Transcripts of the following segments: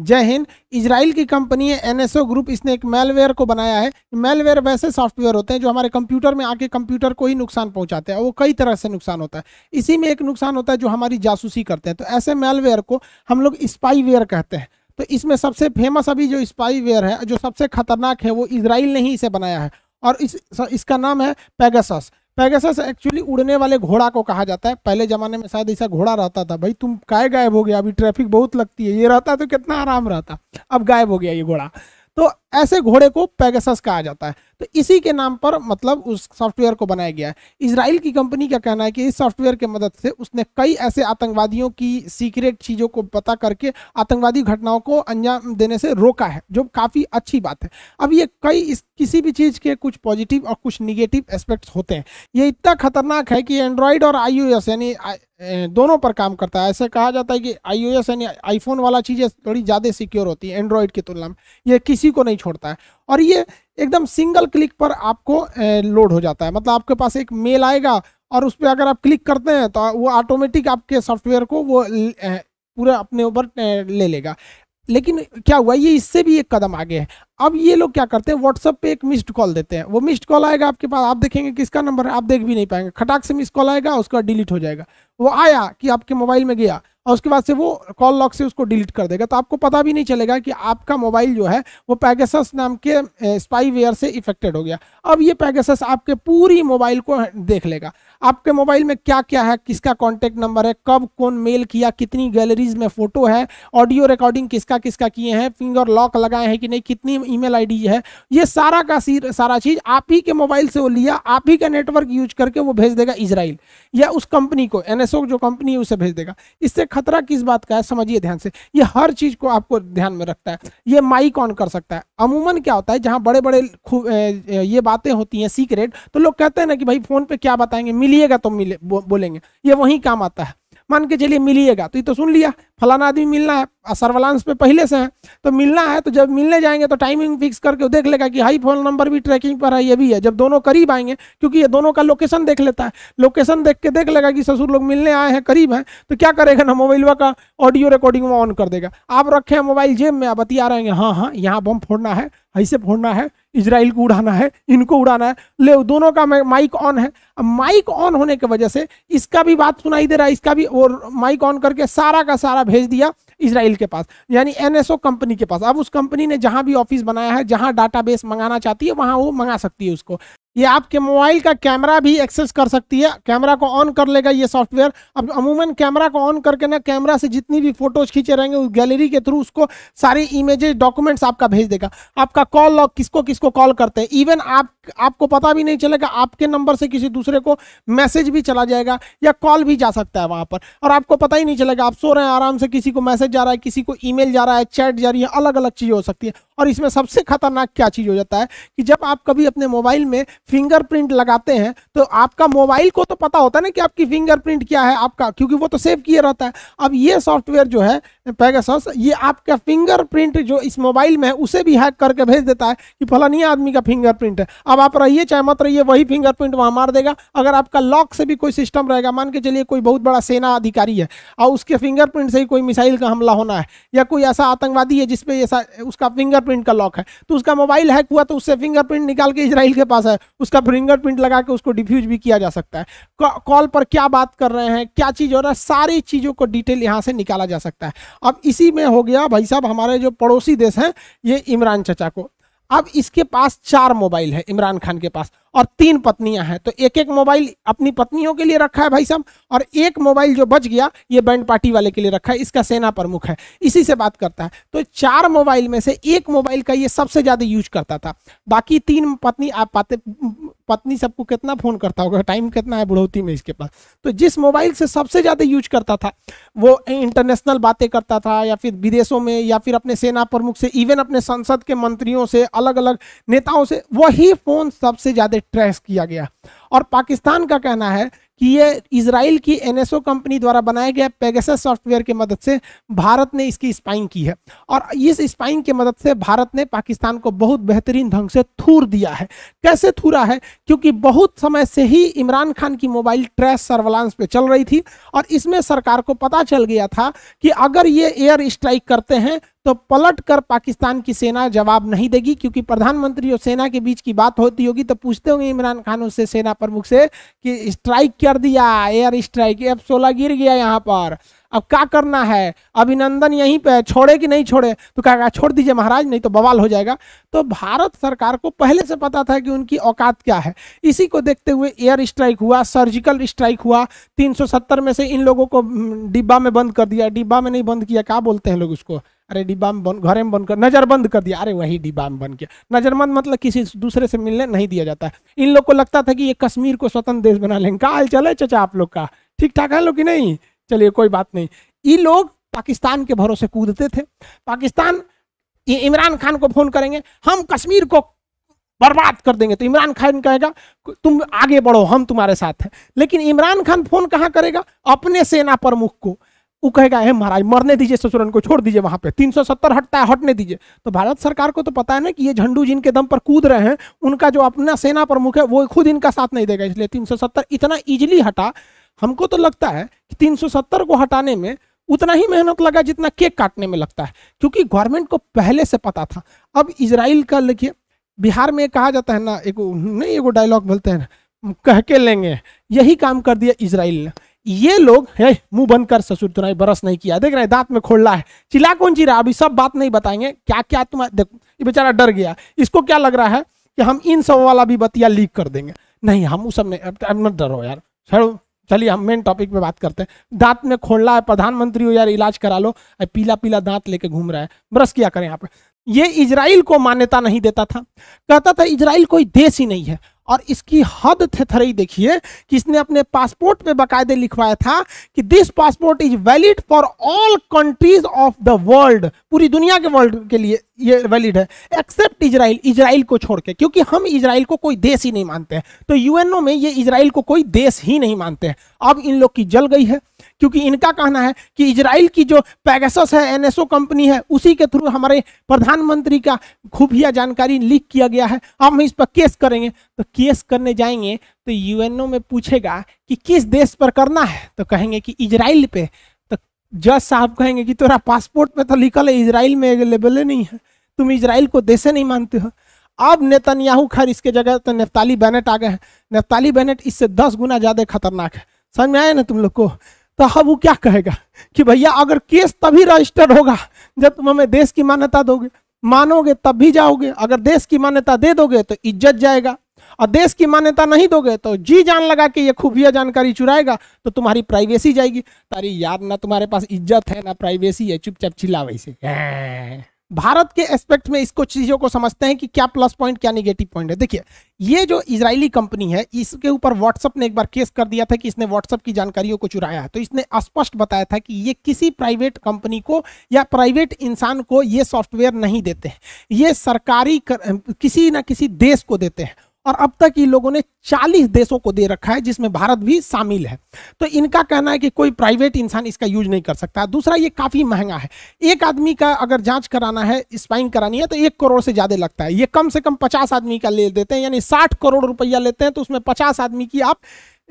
जय हिंद। इसराइल की कंपनी है एनएसओ ग्रुप इसने एक मेलवेयर को बनाया है। मेलवेयर वैसे सॉफ्टवेयर होते हैं जो हमारे कंप्यूटर में आके कंप्यूटर को ही नुकसान पहुंचाते हैं वो कई तरह से नुकसान होता है। इसी में एक नुकसान होता है जो हमारी जासूसी करते हैं। तो ऐसे मेलवेयर को हम लोग स्पाईवेयर कहते हैं। तो इसमें सबसे फ़ेमस अभी जो स्पाईवेयर है, जो सबसे खतरनाक है, वो इसराइल ने ही इसे बनाया है। और इस इसका नाम है पेगासस पैगसस एक्चुअली उड़ने वाले घोड़ा को कहा जाता है। पहले जमाने में शायद ऐसा घोड़ा रहता था। भाई, तुम काय गायब हो गया? अभी ट्रैफ़िक बहुत लगती है। ये रहता तो कितना आराम रहता। अब गायब हो गया ये घोड़ा। तो ऐसे घोड़े को पैगसस कहा जाता है। तो इसी के नाम पर मतलब उस सॉफ्टवेयर को बनाया गया है। इसराइल की कंपनी का कहना है कि इस सॉफ्टवेयर के मदद से उसने कई ऐसे आतंकवादियों की सीक्रेट चीज़ों को पता करके आतंकवादी घटनाओं को अंजाम देने से रोका है, जो काफ़ी अच्छी बात है। अब ये कई इस किसी भी चीज़ के कुछ पॉजिटिव और कुछ निगेटिव एस्पेक्ट्स होते हैं। ये इतना खतरनाक है कि एंड्रॉयड और आईओएस यानी दोनों पर काम करता है। ऐसे कहा जाता है कि आईओएस यानी आईफोन वाला चीज़ें थोड़ी ज़्यादा सिक्योर होती है एंड्रॉयड की तुलना में। ये किसी को नहीं छोड़ता है। और ये एकदम सिंगल क्लिक पर आपको लोड हो जाता है। मतलब आपके पास एक मेल आएगा और उस पर अगर आप क्लिक करते हैं तो वो ऑटोमेटिक आपके सॉफ्टवेयर को वो पूरा अपने ऊपर ले लेगा। लेकिन क्या हुआ, ये इससे भी एक कदम आगे है। अब ये लोग क्या करते हैं व्हाट्सअप पे एक मिस्ड कॉल देते हैं। वो मिस्ड कॉल आएगा आपके पास, आप देखेंगे किसका नंबर है, आप देख भी नहीं पाएँगे। खटाक से मिस कॉल आएगा, उसका डिलीट हो जाएगा। वो आया कि आपके मोबाइल में गया और उसके बाद से वो कॉल लॉक से उसको डिलीट कर देगा। तो आपको पता भी नहीं चलेगा कि आपका मोबाइल जो है, वो पैगसस नाम के स्पाईवेयर से इफेक्टेड हो गया। अब ये पैगसस आपके पूरी मोबाइल को देख लेगा। आपके मोबाइल में क्या क्या है, किसका कॉन्टैक्ट नंबर है, कब, कौन मेल किया, कितनी गैलरीज में फ़ोटो है ऑडियो रिकॉर्डिंग किसका किसका किए हैं फिंगर लॉक लगाए हैं कि नहीं, कितनी ईमेल आईडी है, ये सारा का सारा चीज़ आप ही के मोबाइल से वो लिया, आप ही का नेटवर्क यूज़ करके वो भेज देगा इसराइल या उस कंपनी को। एनएसओ जो कंपनी है उसे भेज देगा। इससे खतरा किस बात का है समझिए ध्यान से। ये हर चीज़ को आपको ध्यान में रखता है। ये माई कौन कर सकता है। अमूमन क्या होता है जहाँ बड़े बड़े ये बातें होती हैं सीक्रेट तो लोग कहते हैं ना कि भाई फ़ोन पे क्या बताएँगे? मिलिएगा तो मिले बो, बोलेंगे। ये वही काम आता है। मान के चलिए मिलिएगा। तो ये तो सुन लिया। फलाना आदमी मिलना है सर्वलांस पे पहले से है तो मिलना है तो जब मिलने जाएँगे तो टाइमिंग फिक्स करके देख लेगा कि हाई फ़ोन नंबर भी ट्रैकिंग पर है, ये भी है। जब दोनों करीब आएँगे, क्योंकि ये दोनों का लोकेशन देख लेता है लोकेशन देख के देख लेगा कि ससुर लोग मिलने आए हैं, करीब हैं तो क्या करेगा ना मोबाइल का ऑडियो रिकॉर्डिंग ऑन कर देगा। आप रखे हैं मोबाइल जेब में, आप बतिया रहे हैं हाँ हाँ यहाँ बम फोड़ना है, ऐसे फोड़ना है इसराइल को उड़ाना है, इनको उड़ाना है। ले, दोनों का माइक ऑन है। माइक ऑन होने की वजह से इसका भी बात सुनाई दे रहा है, इसका भी, और माइक ऑन करके सारा का सारा भेज दिया इसराइल के पास, यानी एनएसओ कंपनी के पास। अब उस कंपनी ने जहाँ भी ऑफ़िस बनाया है, जहाँ डाटाबेस मंगाना चाहती है, वहाँ वो मंगा सकती है उसको। ये आपके मोबाइल का कैमरा भी एक्सेस कर सकती है। कैमरा को ऑन कर लेगा ये सॉफ्टवेयर। अब अमूमन कैमरा को ऑन करके ना कैमरा से जितनी भी फ़ोटोज़ खींचे रहेंगे, उस गैलरी के थ्रू उसको सारी इमेजेस, डॉक्यूमेंट्स आपका भेज देगा। आपका कॉल लॉग किसको किसको कॉल करते हैं। इवन आप आपको पता भी नहीं चलेगा, आपके नंबर से किसी दूसरे को मैसेज भी चला जाएगा या कॉल भी जा सकता है वहाँ पर। और आपको पता ही नहीं चलेगा, आप सो रहे हैं, आराम से किसी को मैसेज जा रहा है, किसी को ईमेल जा रहा है, चैट जा रही है अलग अलग चीज़ हो सकती है। और इसमें सबसे खतरनाक क्या चीज़ हो जाता है कि जब आप कभी अपने मोबाइल में फिंगरप्रिंट लगाते हैं तो आपका मोबाइल को तो पता होता है ना कि आपकी फिंगरप्रिंट क्या है, आपका, क्योंकि वो तो सेव किए रहता है। अब ये सॉफ्टवेयर जो है पैगासस ये आपका फिंगरप्रिंट जो इस मोबाइल में है, उसे भी हैक करके भेज देता है कि फलानी आदमी का फिंगरप्रिंट है। अब आप रहिए, चाहे मत रहिए, वही फिंगरप्रिंट वहाँ मार देगा। अगर आपका लॉक से भी कोई सिस्टम रहेगा, मान के चलिए कोई बहुत बड़ा सेना अधिकारी है, और उसके फिंगरप्रिंट से ही कोई मिसाइल का हमला होना है, या कोई ऐसा आतंकवादी है जिसपे ऐसा, उसका फिंगरप्रिंट का लॉक है तो उसका मोबाइल हैक हुआ तो उससे फिंगरप्रिंट निकाल के इसराइल के पास है, उसका फिंगरप्रिंट लगा के उसको डिफ्यूज भी किया जा सकता है। कॉल पर क्या बात कर रहे हैं, क्या चीज़ हो रहा है, सारी चीज़ों को डिटेल यहाँ से निकाला जा सकता है। अब इसी में हो गया भाई साहब, हमारे जो पड़ोसी देश हैं, ये इमरान चचा को। अब इसके पास चार मोबाइल है इमरान खान के पास। और तीन पत्नियाँ हैं। तो एक एक मोबाइल अपनी पत्नियों के लिए रखा है भाई साहब और एक मोबाइल जो बच गया, ये बैंड पार्टी वाले के लिए रखा है, इसका सेना प्रमुख है। इसी से बात करता है। तो चार मोबाइल में से एक मोबाइल का ये सबसे ज़्यादा यूज़ करता था। बाकी तीन पत्नी, आप पाते, पत्नी सबको कितना फ़ोन करता होगा, टाइम कितना है बुढ़ौती में इसके पास। तो जिस मोबाइल से सबसे ज़्यादा यूज़ करता था, वो इंटरनेशनल बातें करता था या फिर विदेशों में या फिर अपने सेना प्रमुख से, इवन अपने संसद के मंत्रियों से अलग अलग नेताओं से, वही फ़ोन सबसे ज़्यादा ट्रेस किया गया। और पाकिस्तान का कहना है कि ये इसराइल की एनएसओ कंपनी द्वारा बनाया गया पेगासस सॉफ्टवेयर की मदद से भारत ने इसकी स्पाइंग की है। और इस स्पाइंग की मदद से भारत ने पाकिस्तान को बहुत बेहतरीन ढंग से थूर दिया है। कैसे थूरा है? क्योंकि बहुत समय से ही इमरान खान की मोबाइल ट्रेस सर्वलांस पे चल रही थी और इसमें सरकार को पता चल गया था कि अगर ये एयर स्ट्राइक करते हैं तो पलट कर पाकिस्तान की सेना जवाब नहीं देगी, क्योंकि प्रधानमंत्री और सेना के बीच की बात होती होगी तो पूछते होंगे इमरान खान उससे सेना प्रमुख से कि स्ट्राइक कर दिया एयर स्ट्राइक एफ़ सोलह गिर गया यहाँ पर। अब क्या करना है? अभिनंदन यहीं पे छोड़े कि नहीं छोड़े? तो क्या कहा, छोड़ दीजिए महाराज, नहीं तो बवाल हो जाएगा। तो भारत सरकार को पहले से पता था कि उनकी औकात क्या है। इसी को देखते हुए एयर स्ट्राइक हुआ सर्जिकल स्ट्राइक हुआ 370 में से इन लोगों को डिब्बा में बंद कर दिया। डिब्बा में नहीं बंद किया, क्या बोलते हैं लोग उसको? अरे डिब्बा में बंद घरे में बंद कर, नज़र बंद कर दिया। अरे वही डिब्बा में बंद किया नजरबंद मतलब किसी दूसरे से मिलने नहीं दिया जाता। है इन लोग को लगता था कि ये कश्मीर को स्वतंत्र देश बना लेंगे। कहा चले चचा आप लोग का। ठीक ठाक है लोग कि नहीं? चलिए, कोई बात नहीं। ये लोग पाकिस्तान के भरोसे कूदते थे। पाकिस्तान, ये इमरान खान को फ़ोन करेंगे। हम कश्मीर को बर्बाद कर देंगे। तो इमरान खान कहेगा, तुम आगे बढ़ो, हम तुम्हारे साथ हैं। लेकिन इमरान खान फ़ोन कहाँ करेगा? अपने सेना प्रमुख को। वो कहेगा, है महाराज, मरने दीजिए ससुरन को, छोड़ दीजिए वहाँ पे। 370 हटता है, हटने दीजिए। तो भारत सरकार को तो पता है ना कि ये झंडू जिनके दम पर कूद रहे हैं, उनका जो अपना सेना प्रमुख है, वो खुद इनका साथ नहीं देगा, इसलिए 370 इतना इजिली हटा। हमको तो लगता है कि 370 को हटाने में उतना ही मेहनत लगा जितना केक काटने में लगता है, क्योंकि गवर्नमेंट को पहले से पता था। अब इसराइल का लिखिए बिहार में कहा जाता है ना, एक, नहीं एगो डायलॉग बोलते हैं कह के लेंगे, यही काम कर दिया इसराइल ने। ये लोग, है, मुँह बंद कर, ससुर तुम्हारी बरस नहीं किया। देख रहे दांत में खोल रहा है। चिल्ला कौन चिरा अभी सब बात नहीं बताएँगे। क्या क्या तुम देखो, ये बेचारा डर गया। इसको क्या लग रहा है कि हम इन सब वाला भी बतिया लीक कर देंगे? नहीं, हम उस सब नहीं मत डरो यार। छोड़ो, चलिए, हम मेन टॉपिक पे बात करते हैं। दांत में खोलना है, प्रधानमंत्री हो यार, इलाज करा लो। पीला पीला दांत लेके घूम रहा है। ब्रश किया करें यहाँ पे ये इजराइल को मान्यता नहीं देता था। कहता था, इजराइल कोई देश ही नहीं है। और इसकी हद थेथरई देखिए कि इसने अपने पासपोर्ट पे बाकायदे लिखवाया था कि this passport is valid for all countries of the world पूरी दुनिया के वर्ल्ड के लिए ये वैलिड है। एक्सेप्ट इजराइल इजराइल को छोड़ के, क्योंकि हम इजराइल को कोई देश ही नहीं मानते हैं। तो यूएनओ में ये इजराइल को कोई देश ही नहीं मानते हैं। अब इन लोग की जल गई है। क्योंकि इनका कहना है कि इजराइल की जो पैगसस है, एनएसओ कंपनी है, उसी के थ्रू हमारे प्रधानमंत्री का खुफिया जानकारी लीक किया गया है। हम इस पर केस करेंगे। तो केस करने जाएँगे तो यूएनओ में पूछेगा कि किस देश पर करना है? तो कहेंगे कि इजराइल पे। तो जज साहब कहेंगे कि तेरा पासपोर्ट पे तो लिखल है, इजराइल में अवेलेबल नहीं है। तुम इसराइल को देशे नहीं मानते हो। अब नेतन्याहू खैर इसके जगह तो नेफ्ताली बैनेट आ गए हैं। नेफ्ताली बैनेट इससे दस गुना ज़्यादा खतरनाक है। समझ में आया ना तुम लोग को? तो हाँ वो क्या कहेगा कि भैया, अगर केस तभी रजिस्टर्ड होगा जब तुम हमें देश की मान्यता दोगे, मानोगे, तब भी जाओगे। अगर देश की मान्यता दे दोगे तो इज़्ज़त जाएगा, और देश की मान्यता नहीं दोगे तो जी जान लगा के ये खुफिया जानकारी चुराएगा तो तुम्हारी प्राइवेसी जाएगी। तारी यार ना तुम्हारे पास इज़्ज़त है ना प्राइवेसी है, चुपचाप चिल्ला वैसे भारत के एस्पेक्ट में इसको चीज़ों को समझते हैं कि क्या प्लस पॉइंट क्या निगेटिव पॉइंट है। देखिए ये जो इजरायली कंपनी है इसके ऊपर व्हाट्सएप ने एक बार केस कर दिया था कि इसने व्हाट्सअप की जानकारियों को चुराया है। तो इसने स्पष्ट बताया था कि ये किसी प्राइवेट कंपनी को या प्राइवेट इंसान को ये सॉफ्टवेयर नहीं देते हैं। ये सरकारी कर, किसी ना किसी देश को देते हैं। और अब तक ये लोगों ने 40 देशों को दे रखा है, जिसमें भारत भी शामिल है। तो इनका कहना है कि कोई प्राइवेट इंसान इसका यूज़ नहीं कर सकता। दूसरा, ये काफ़ी महँगा है। एक आदमी का अगर जाँच कराना है स्पाइन करानी है तो एक करोड़ से ज़्यादा लगता है। ये कम से कम पचास आदमी का ले देते हैं, यानी साठ करोड़ रुपया लेते हैं तो उसमें पचास आदमी की आप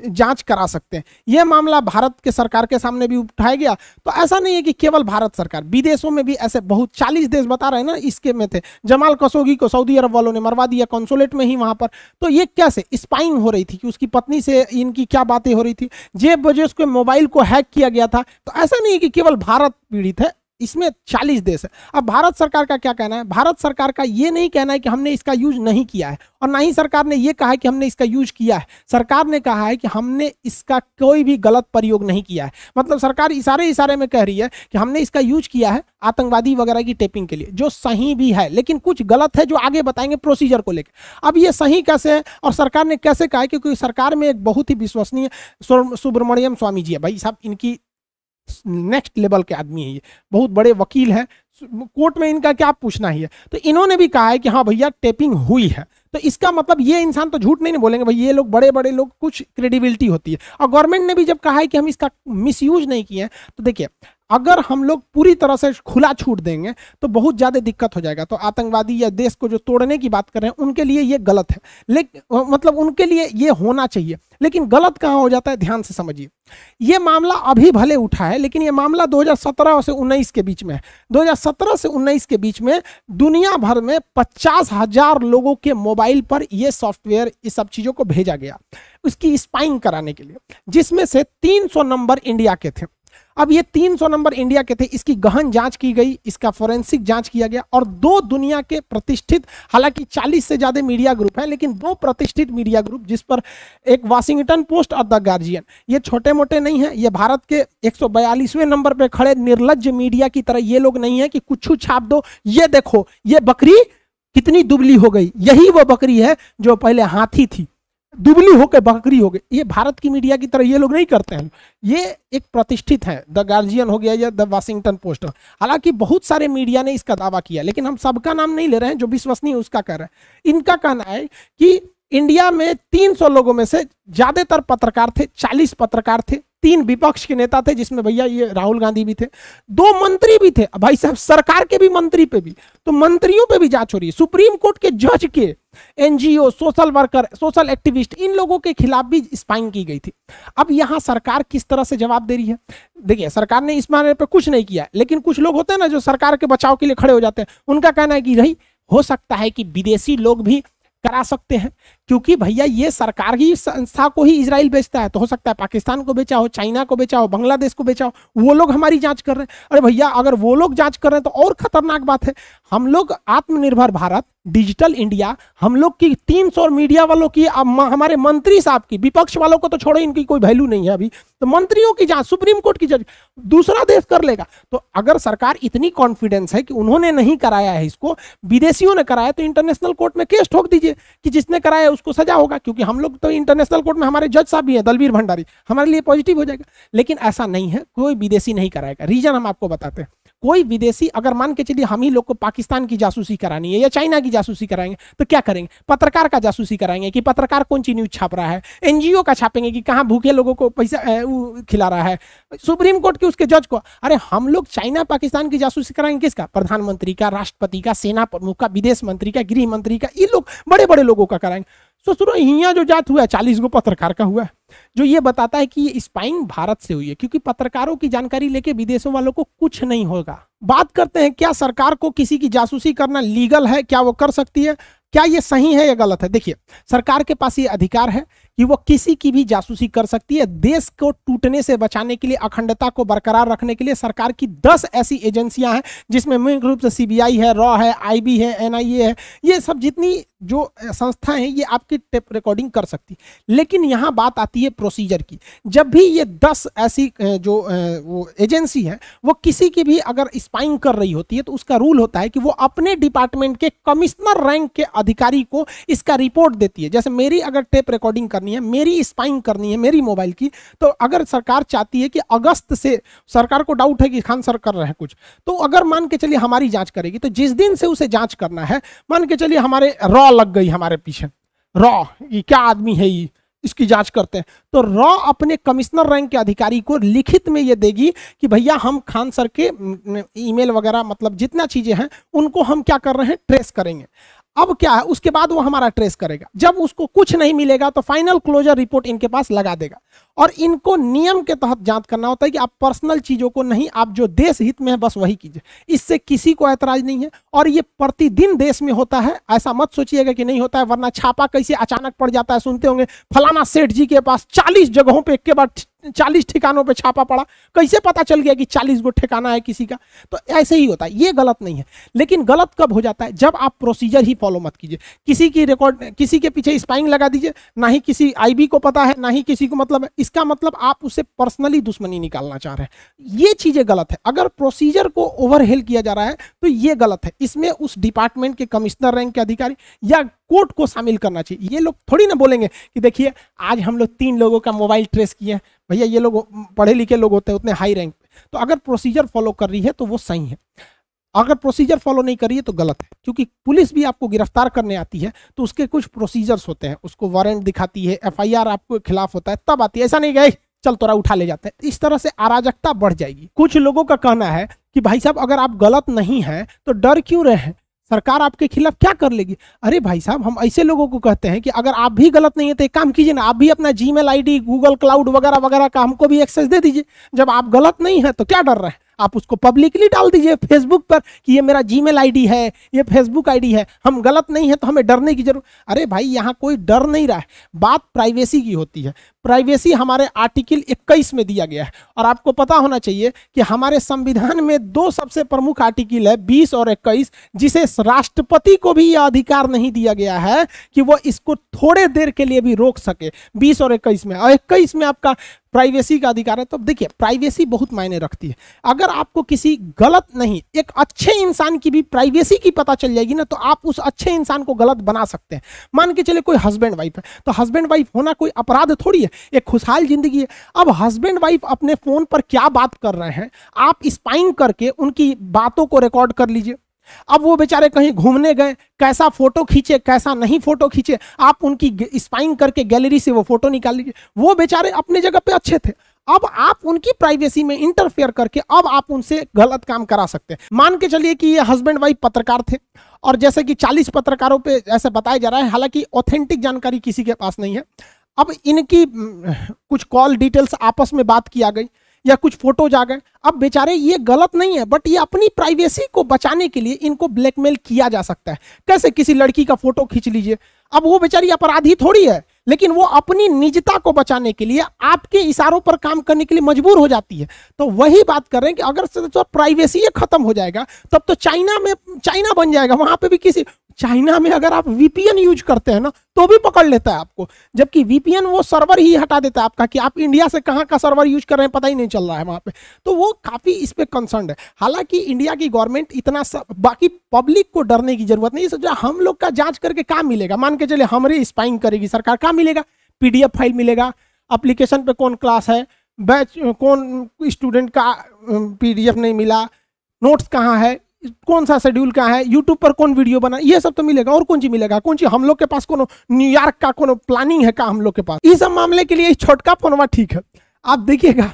जाँच करा सकते हैं। यह मामला भारत के सरकार के सामने भी उठाया गया। तो ऐसा नहीं है कि केवल भारत सरकार, विदेशों में भी ऐसे बहुत चालीस देश बता रहे हैं ना, इसके में थे। जमाल कसोगी को सऊदी अरब वालों ने मरवा दिया कॉन्सुलेट में ही वहाँ पर। तो ये कैसे? स्पाइंग हो रही थी कि उसकी पत्नी से इनकी क्या बातें हो रही थी? जेब वजह उसके मोबाइल को हैक किया गया था। तो ऐसा नहीं है कि केवल भारत पीड़ित है इसमें 40 देश है। अब भारत सरकार का क्या कहना है? भारत सरकार का ये नहीं कहना है कि हमने इसका यूज़ नहीं किया है और ना ही सरकार ने ये कहा है कि हमने इसका यूज़ किया है। सरकार ने कहा है कि हमने इसका कोई भी गलत प्रयोग नहीं किया है। मतलब सरकार इशारे इशारे में कह रही है कि हमने इसका यूज़ किया है आतंकवादी वगैरह की टेपिंग के लिए, जो सही भी है, लेकिन कुछ गलत है जो आगे बताएँगे प्रोसीजर को लेकर। अब ये सही कैसे है और सरकार ने कैसे कहा है? क्योंकि सरकार में एक बहुत ही विश्वसनीय सुब्रमण्यम स्वामी जी है। भाई साहब, इनकी नेक्स्ट लेवल के आदमी है ये। बहुत बड़े वकील हैं। कोर्ट में इनका क्या पूछना ही है? तो इन्होंने भी कहा है कि हाँ भैया टेपिंग हुई है। तो इसका मतलब ये इंसान तो झूठ नहीं, बोलेंगे भाई ये लोग बड़े बड़े लोग कुछ क्रेडिबिलिटी होती है। और गवर्नमेंट ने भी जब कहा है कि हम इसका मिसयूज नहीं किए हैं तो देखिए अगर हम लोग पूरी तरह से खुला छूट देंगे तो बहुत ज़्यादा दिक्कत हो जाएगा। तो आतंकवादी या देश को जो तोड़ने की बात कर रहे हैं, उनके लिए ये गलत है। लेकिन मतलब उनके लिए ये होना चाहिए। लेकिन गलत कहाँ हो जाता है, ध्यान से समझिए। ये मामला अभी भले उठा है, लेकिन ये मामला 2017 से 19 के बीच में है। 2017 से 19 के बीच में दुनिया भर में पचास हज़ार लोगों के मोबाइल पर ये सॉफ्टवेयर इस सब चीज़ों को भेजा गया, उसकी स्पाइंग कराने के लिए, जिसमें से 300 नंबर इंडिया के थे। अब ये 300 नंबर इंडिया के थे, इसकी गहन जाँच की गई, इसका फोरेंसिक जाँच किया गया और दो दुनिया के प्रतिष्ठित, हालाँकि 40 से ज़्यादा मीडिया ग्रुप हैं, लेकिन दो प्रतिष्ठित मीडिया ग्रुप जिस पर एक वाशिंगटन पोस्ट और द गार्जियन। ये छोटे मोटे नहीं है, ये भारत के एक नंबर पर खड़े निर्लज मीडिया की तरह ये लोग नहीं है कि कुछ छाप दो। ये देखो, ये बकरी कितनी दुबली हो गई, यही वो बकरी है जो पहले हाथी थी। दुबली होकर बकरी हो गई। ये भारत की मीडिया की तरह ये लोग नहीं करते हैं। ये एक प्रतिष्ठित है। द गार्जियन हो गया या द वाशिंगटन पोस्ट। हालाँकि बहुत सारे मीडिया ने इसका दावा किया, लेकिन हम सबका नाम नहीं ले रहे हैं, जो विश्वसनीय उसका कह रहे हैं। इनका कहना है कि इंडिया में 300 लोगों में से ज़्यादातर पत्रकार थे 40 पत्रकार थे, तीन विपक्ष के नेता थे, जिसमें भैया ये राहुल गांधी भी थे, दो मंत्री भी थे। भाई साहब, सरकार के भी मंत्री पे भी तो मंत्रियों पे भी जाँच हो रही है। सुप्रीम कोर्ट के जज के NGO, social worker, social activist, इन लोगों के खिलाफ भी स्पाइंग की गई थी। अब यहाँ सरकार किस तरह से जवाब दे रही है? देखिए, सरकार ने इस मामले पर कुछ नहीं किया, लेकिन कुछ लोग होते हैं ना जो सरकार के बचाव के लिए खड़े हो जाते हैं, उनका कहना है कि रही, हो सकता है कि विदेशी लोग भी करा सकते हैं। क्योंकि भैया ये सरकार ही संस्था को ही इसराइल बेचता है। तो हो सकता है पाकिस्तान को बेचा हो, चाइना को बेचा हो, बांग्लादेश को बेचा हो, वो लोग हमारी जाँच कर रहे हैं। अरे भैया, अगर वो लोग जाँच कर रहे हैं तो और खतरनाक बात है। हम लोग आत्मनिर्भर भारत, डिजिटल इंडिया, हम लोग की तीन सौ मीडिया वालों की हमारे मंत्री साहब की, विपक्ष वालों को तो छोड़ो, इनकी कोई वैल्यू नहीं है अभी। तो मंत्रियों की जाँच, सुप्रीम कोर्ट की जज दूसरा देश कर लेगा। तो अगर सरकार इतनी कॉन्फिडेंस है कि उन्होंने नहीं कराया है इसको, विदेशियों ने कराया तो इंटरनेशनल कोर्ट में केस ठोक दीजिए कि जिसने कराया उसको सजा होगा, क्योंकि हम लोग तो इंटरनेशनल कोर्ट में हमारे जज साहब भी हैं दलवीर भंडारी। हमारे लिए पॉजिटिव हो जाएगा। लेकिन ऐसा नहीं है, कोई विदेशी नहीं कराएगा। रीजन हम आपको बताते हैं। कोई विदेशी अगर मान के चलिए हम ही लोग को पाकिस्तान की जासूसी करानी है या चाइना की जासूसी कराएँगे तो क्या करेंगे? पत्रकार का जासूसी कराएँगे कि पत्रकार कौन सी न्यूज़ छाप रहा है? एनजीओ का छापेंगे कि कहाँ भूखे लोगों को पैसा खिला रहा है? सुप्रीम कोर्ट के उसके जज को, अरे हम लोग चाइना पाकिस्तान की जासूसी कराएँगे किसका? प्रधानमंत्री का, राष्ट्रपति का, सेना प्रमुख का, विदेश मंत्री का, गृह मंत्री का, ये लोग बड़े बड़े लोगों का कराएँगे। सो सुनो जो जात हुआ है, चालीस गो पत्रकार का हुआ है, जो ये बताता है कि ये स्पाइंग भारत से हुई है, क्योंकि पत्रकारों की जानकारी लेके विदेशों वालों को कुछ नहीं होगा। बात करते हैं, क्या सरकार को किसी की जासूसी करना लीगल है? क्या वो कर सकती है? क्या ये सही है या गलत है? देखिए, सरकार के पास ये अधिकार है कि वो किसी की भी जासूसी कर सकती है। देश को टूटने से बचाने के लिए, अखंडता को बरकरार रखने के लिए सरकार की दस ऐसी एजेंसियाँ हैं, जिसमें मुख्य रूप से सीबीआई है रॉ है आईबी है एनआईए है, ये सब जितनी जो संस्थाएँ हैं, ये आपकी टेप रिकॉर्डिंग कर सकती। लेकिन यहाँ बात आती है प्रोसीजर की। जब भी ये दस ऐसी जो वो एजेंसी है, वो किसी की भी अगर स्पाइंग कर रही होती है तो उसका रूल होता है कि वो अपने डिपार्टमेंट के कमिश्नर रैंक के अधिकारी को इसका रिपोर्ट देती है। जैसे मेरी अगर टेप रिकॉर्डिंग करनी है, मेरी स्पाइंग करनी है, मेरी मोबाइल की तो अगर सरकार चाहती है कि अगस्त से, सरकार को डाउट है कि खान सर कर रहे हैं कुछ तो अगर मान के चलिए हमारी जाँच करेगी तो जिस दिन से उसे जाँच करना है, मान के चलिए हमारे रॉ लग गई हमारे पीछे रॉ ये क्या आदमी है ये, इसकी जाँच करते हैं तो रॉ अपने कमिश्नर रैंक के अधिकारी को लिखित में ये देगी कि भैया हम खान सर के ईमेल वगैरह मतलब जितना चीज़ें हैं, उनको हम क्या कर रहे हैं ट्रेस करेंगे। अब क्या है? उसके बाद वो हमारा ट्रेस करेगा। जब उसको कुछ नहीं मिलेगा तो फाइनल क्लोजर रिपोर्ट इनके पास लगा देगा। और इनको नियम के तहत जाँच करना होता है कि आप पर्सनल चीज़ों को नहीं, आप जो देश हित में है, बस वही कीजिए। इससे किसी को ऐतराज नहीं है और ये प्रतिदिन देश में होता है, ऐसा मत सोचिएगा कि नहीं होता है, वरना छापा कैसे अचानक पड़ जाता है, सुनते होंगे, फलाना सेठ जी के पास चालीस जगहों पर एक के बाद चालीस ठिकानों पे छापा पड़ा। कैसे पता चल गया कि चालीस गो ठिकाना है किसी का? तो ऐसे ही होता है, ये गलत नहीं है। लेकिन गलत कब हो जाता है? जब आप प्रोसीजर ही फॉलो मत कीजिए। किसी की रिकॉर्ड किसी के पीछे स्पाइंग लगा दीजिए। ना ही किसी आईबी को पता है, ना ही किसी को मतलब है इसका मतलब आप उससे पर्सनली दुश्मनी निकालना चाह रहे हैं। ये चीज़ें गलत है। अगर प्रोसीजर को ओवरहेल किया जा रहा है तो ये गलत है। इसमें उस डिपार्टमेंट के कमिश्नर रैंक के अधिकारी या कोर्ट को शामिल करना चाहिए। ये लोग थोड़ी ना बोलेंगे कि देखिए, आज हम लोग तीन लोगों का मोबाइल ट्रेस किए हैं। भैया, ये लोग पढ़े लिखे लोग होते हैं उतने हाई रैंक तो अगर प्रोसीजर फॉलो कर रही है तो वो सही है। अगर प्रोसीजर फॉलो नहीं करिए तो गलत है। क्योंकि पुलिस भी आपको गिरफ़्तार करने आती है तो उसके कुछ प्रोसीजर्स होते हैं। उसको वारंट दिखाती है एफआईआर आपको खिलाफ होता है, तब आती है। ऐसा नहीं गए चल तोरा उठा ले जाते हैं। इस तरह से अराजकता बढ़ जाएगी। कुछ लोगों का कहना है कि, भाई साहब, अगर आप गलत नहीं हैं तो डर क्यों रहे हैं? सरकार आपके खिलाफ क्या कर लेगी? अरे भाई साहब, हम ऐसे लोगों को कहते हैं कि, अगर आप भी गलत नहीं है तो एक काम कीजिए ना, आप भी अपना जी मेल गूगल क्लाउड वगैरह वगैरह का हमको भी एक्सेस दे दीजिए। जब आप गलत नहीं है तो क्या डर रहे हैं? आप उसको पब्लिकली डाल दीजिए फेसबुक पर कि ये मेरा जी मेल है, ये फेसबुक आईडी है। हम गलत नहीं है तो हमें डरने की ज़रूरत अरे भाई, यहाँ कोई डर नहीं रहा है। बात प्राइवेसी की होती है। प्राइवेसी हमारे आर्टिकल 21 में दिया गया है। और आपको पता होना चाहिए कि हमारे संविधान में दो सबसे प्रमुख आर्टिकल है 20 और 21 जिसे राष्ट्रपति को भी यह अधिकार नहीं दिया गया है कि वो इसको थोड़े देर के लिए भी रोक सके। 20 और 21 में। और 21 में आपका प्राइवेसी का अधिकार है तो देखिए, प्राइवेसी बहुत मायने रखती है। अगर आपको किसी गलत नहीं, एक अच्छे इंसान की भी प्राइवेसी की पता चल जाएगी ना तो आप उस अच्छे इंसान को गलत बना सकते हैं। मान के चले कोई हस्बैंड वाइफ है तो हस्बैंड वाइफ होना कोई अपराध थोड़ी है, एक खुशहाल ज़िंदगी है। अब हस्बैंड वाइफ अपने फ़ोन पर क्या बात कर रहे हैं, आप स्पाइंग करके उनकी बातों को रिकॉर्ड कर लीजिए। अब वो बेचारे कहीं घूमने गए, कैसा फ़ोटो खींचे, कैसा नहीं फ़ोटो खींचे, आप उनकी स्पाइंग करके गैलरी से वो फ़ोटो निकाल लीजिए। वो बेचारे अपने जगह पे अच्छे थे। अब आप उनकी प्राइवेसी में इंटरफेयर करके अब आप उनसे गलत काम करा सकते हैं। मान के चलिए कि ये हस्बैंड वाइफ पत्रकार थे और जैसे कि 40 पत्रकारों पे ऐसे बताया जा रहा है, हालाँकि ऑथेंटिक जानकारी किसी के पास नहीं है। अब इनकी कुछ कॉल डिटेल्स आपस में बात किया गई। या कुछ फ़ोटोज़ आ गए। अब बेचारे, ये गलत नहीं है बट ये अपनी प्राइवेसी को बचाने के लिए इनको ब्लैकमेल किया जा सकता है। कैसे किसी लड़की का फ़ोटो खींच लीजिए? अब वो बेचारी अपराधी थोड़ी है, लेकिन वो अपनी निजता को बचाने के लिए, आपके इशारों पर काम करने के लिए मजबूर हो जाती है। तो वही बात कर रहे हैं कि अगर तो प्राइवेसी खत्म हो जाएगा, तब तो चाइना में चाइना बन जाएगा, वहाँ पे भी किसी चाइना में अगर आप वीपीएन यूज़ करते हैं ना तो भी पकड़ लेता है आपको। जबकि वीपीएन वो सर्वर ही हटा देता है आपका कि आप इंडिया से कहाँ का सर्वर यूज़ कर रहे हैं पता ही नहीं चल रहा है वहाँ पे। तो वो काफ़ी इस पर कंसर्न है। हालाँकि इंडिया की गवर्नमेंट इतना सब, बाकी पब्लिक को डरने की ज़रूरत नहीं सोचा हम लोग का जाँच करके काम मिलेगा? मान के चले हमारे स्पाइंग करेगी सरकार क्या मिलेगा? पीडीएफ फ़ाइल मिलेगा। अप्लीकेशन पे कौन क्लास है? बैच कौन स्टूडेंट का पीडीएफ नहीं मिला? नोट्स कहाँ है? कौन सा शेड्यूल क्या है? यूट्यूब पर कौन वीडियो बना? ये सब तो मिलेगा। और कौन चीज़ मिलेगा? कौन चीज़ हम लोग के पास कौन न्यूयॉर्क का कौन प्लानिंग है का हम लोग के पास? इस सब मामले के लिए छोटका फोनवा ठीक है। आप देखिएगा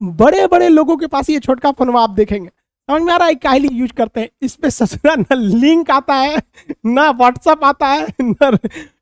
बड़े बड़े लोगों के पास ये छोटका फोनवा आप देखेंगे। समझ में आ रहा है काहली यूज़ करते हैं? इस पे ससुरा न लिंक आता है, ना व्हाट्सअप आता है, न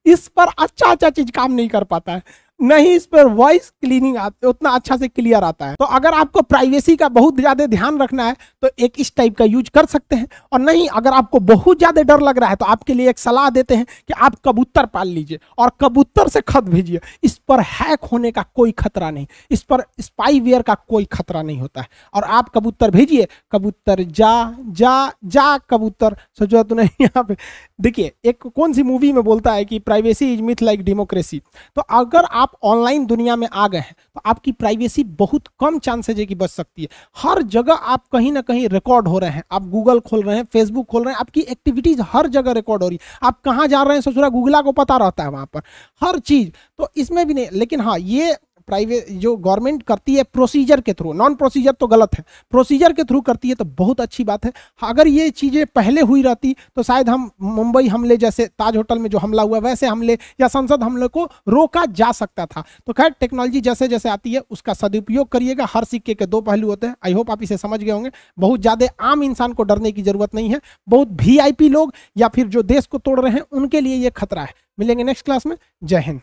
इस पर अच्छा अच्छा चीज़ काम नहीं कर पाता है। नहीं, इस पर वॉइस क्लीनिंग उतना अच्छा से क्लियर आता है। तो अगर आपको प्राइवेसी का बहुत ज़्यादा ध्यान रखना है तो एक इस टाइप का यूज़ कर सकते हैं। और नहीं, अगर आपको बहुत ज़्यादा डर लग रहा है तो आपके लिए एक सलाह देते हैं कि आप कबूतर पाल लीजिए और कबूतर से खत भेजिए। इस पर हैक होने का कोई खतरा नहीं। इस पर स्पाईवेयर का कोई खतरा नहीं होता है। और आप कबूतर भेजिए, कबूतर जा जा जा, कबूतर। सोचो तो नहीं, यहाँ पे देखिए, एक कौन सी मूवी में बोलता है कि privacy is myth like democracy तो अगर आप ऑनलाइन दुनिया में आ गए हैं तो आपकी प्राइवेसी बहुत कम चांसेज है कि बच सकती है। हर जगह आप कहीं ना कहीं रिकॉर्ड हो रहे हैं। आप गूगल खोल रहे हैं फेसबुक खोल रहे हैं, आपकी एक्टिविटीज़ हर जगह रिकॉर्ड हो रही है। आप कहाँ जा रहे हैं ससुरा गूगला को पता रहता है वहाँ पर। हर चीज़ तो इसमें भी नहीं, लेकिन हाँ ये प्राइवेट जो गवर्नमेंट करती है प्रोसीजर के थ्रू नॉन प्रोसीजर तो गलत है। प्रोसीजर के थ्रू करती है तो बहुत अच्छी बात है। अगर ये चीज़ें पहले हुई रहती तो शायद हम मुंबई हमले जैसे, ताज होटल में जो हमला हुआ, वैसे हमले या संसद हमले को रोका जा सकता था। तो खैर टेक्नोलॉजी जैसे जैसे आती है, उसका सदुपयोग करिएगा। हर सिक्के के दो पहलू होते हैं। आई होप आप इसे समझ गए होंगे। बहुत ज़्यादा आम इंसान को डरने की ज़रूरत नहीं है। बहुत वीआईपी लोग या फिर जो देश को तोड़ रहे हैं, उनके लिए ये खतरा है। मिलेंगे नेक्स्ट क्लास में। जय हिंद।